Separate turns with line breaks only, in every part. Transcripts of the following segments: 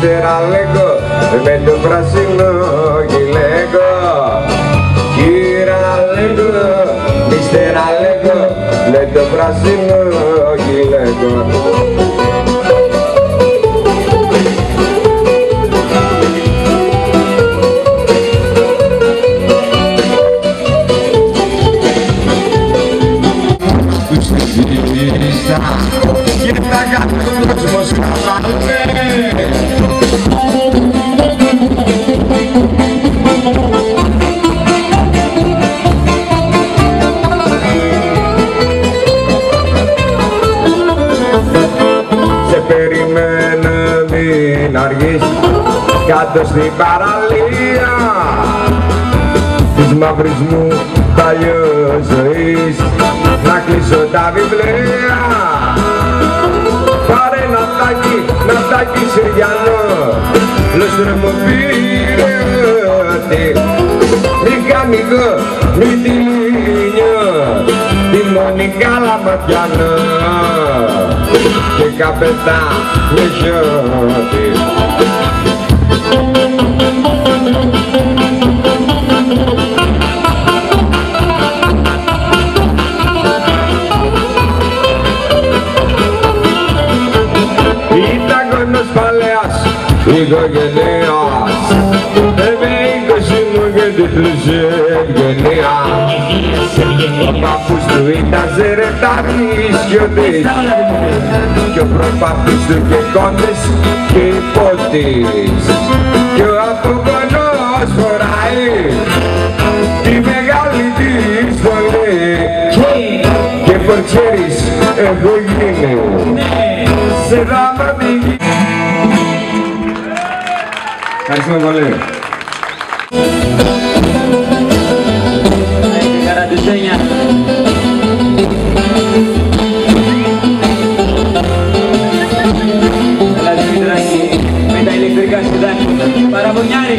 ύστερα λέγω με το πράσινο γυλαίκο Κύρα λέγω, ύστερα λέγω με το πράσινο γυλαίκο και τα κατόσμος χαμάνε στην παραλία της μαύρης μου παλιός να κλείσω τα βιβλία Πάρε ναυτάκι, ναυτάκι Συριανό. Λούστρε μου πήρε ότι Μη κάνει εγώ, μη τη λύνιο Τη Μονικά Λαματιανό. Και καπετά με σιώτη οικογενείας. Είμαι είκοσι μου και τη πλούσια ευγενία. Ο παππούς του ήταν ζερετάρης και ο της. Και ο προπαππούς του και κόντες και υπότης Και ο απογονός φοράει τη μεγάλη της φωνή. Και φορτσέρης έχω γίνει. Σε δάμα Ευχαριστούμε πολύ.
Καρατουζένια. Έλα Δημητράκη, με τα ηλεκτρικά συντάκια. Παραπονιάρη.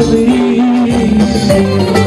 please.